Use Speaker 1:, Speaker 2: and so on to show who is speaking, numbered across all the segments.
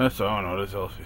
Speaker 1: That's all I know, this Elfie.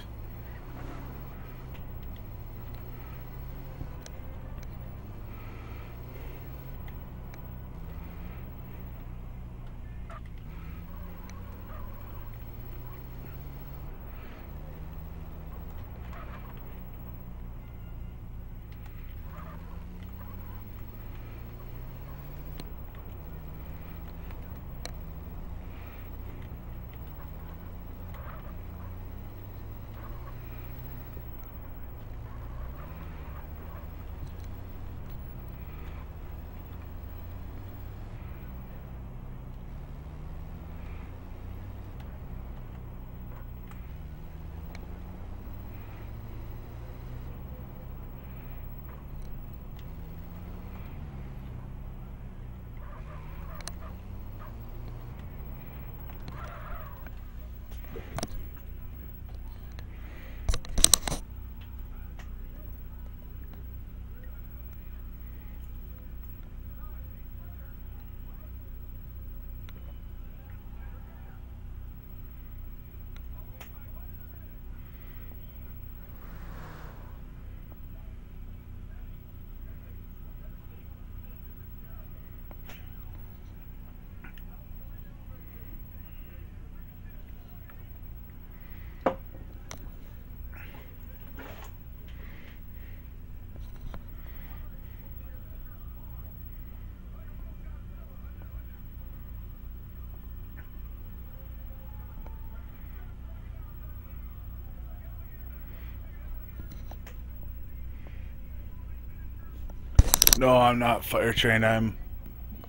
Speaker 1: No, I'm not fire trained. I'm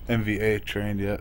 Speaker 1: MVA trained yet.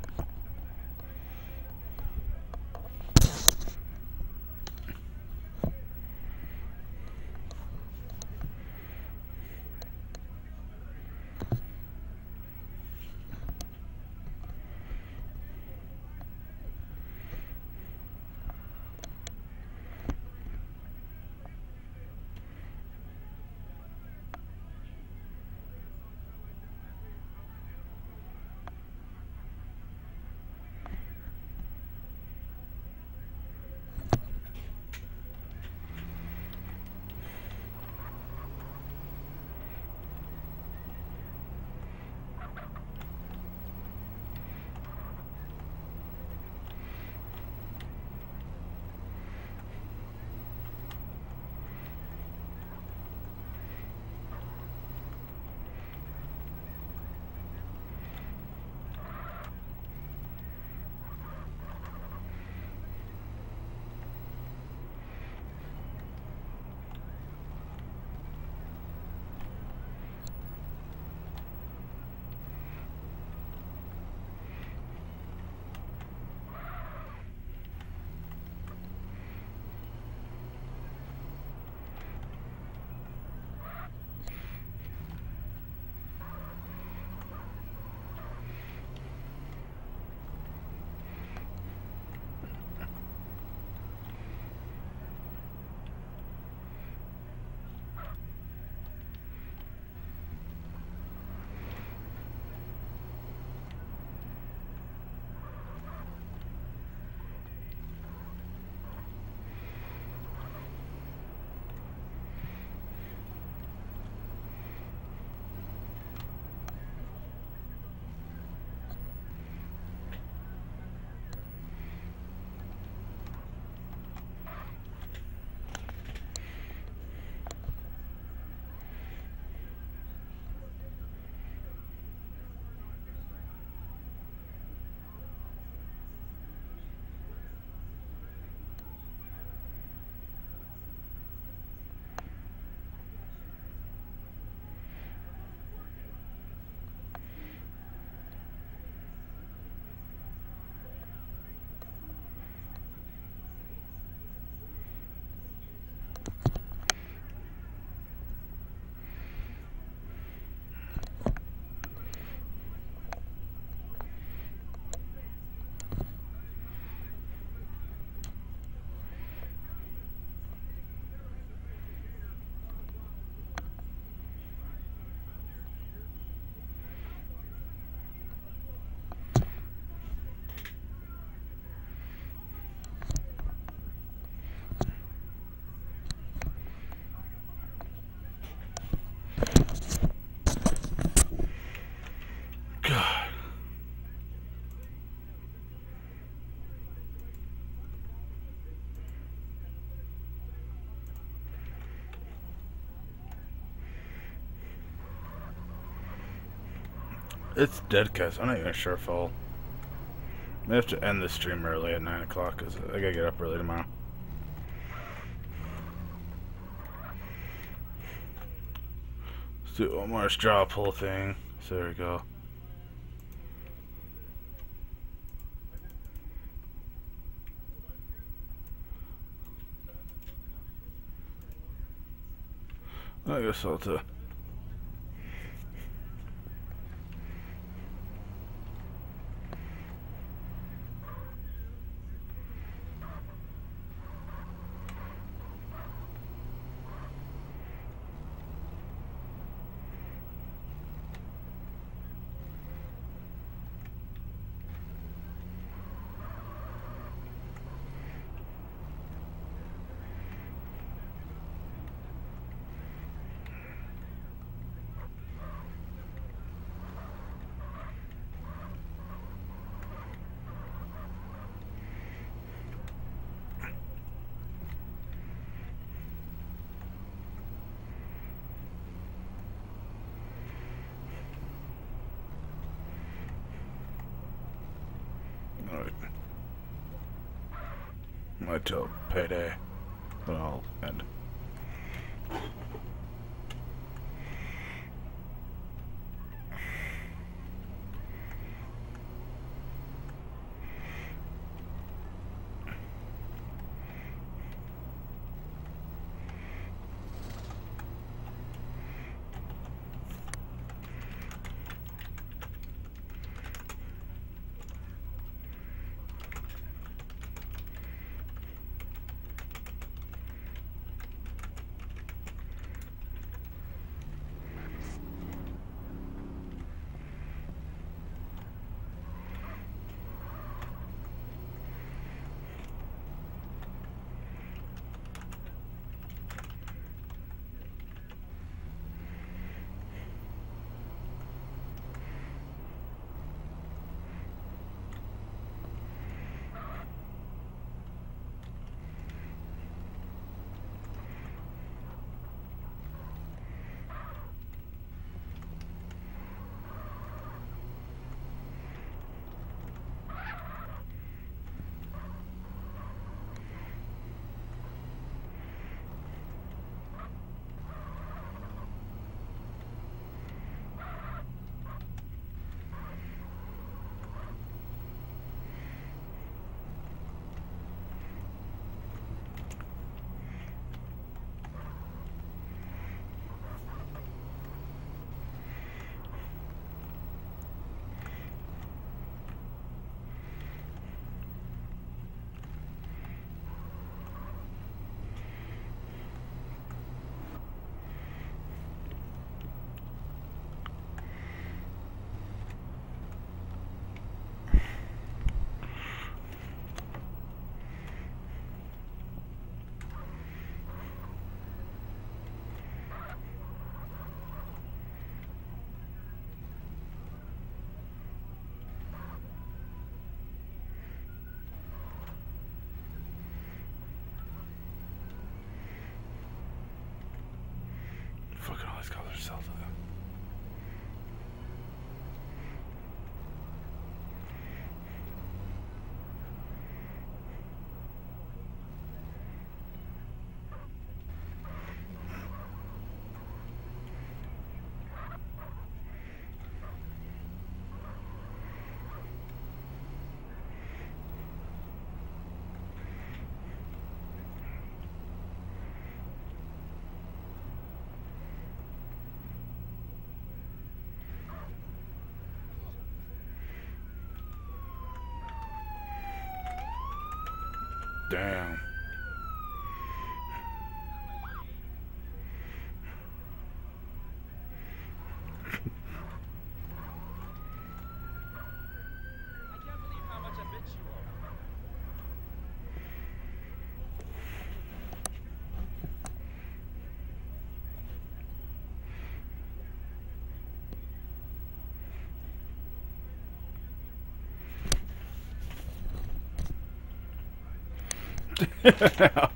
Speaker 1: It's dead. I'm not even sure if I'll... I have to end the stream early at 9 o'clock, because I gotta get up early tomorrow. Let's do one more straw poll thing. So there we go. I guess I'll do. Alright. Might till payday. Then I'll end. Damn.
Speaker 2: out.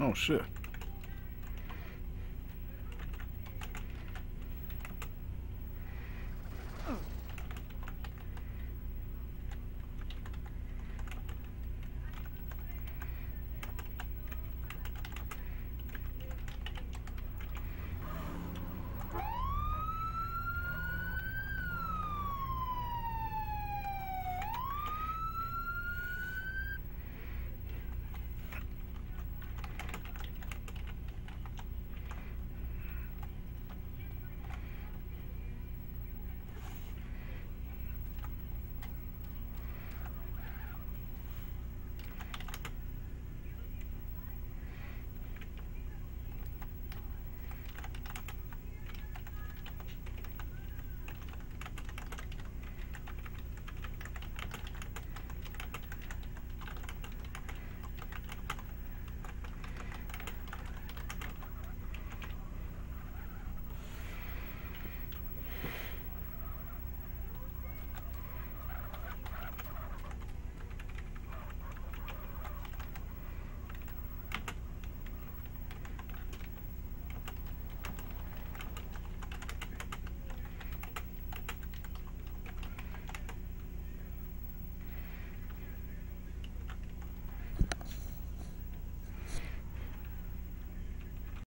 Speaker 1: Oh shit.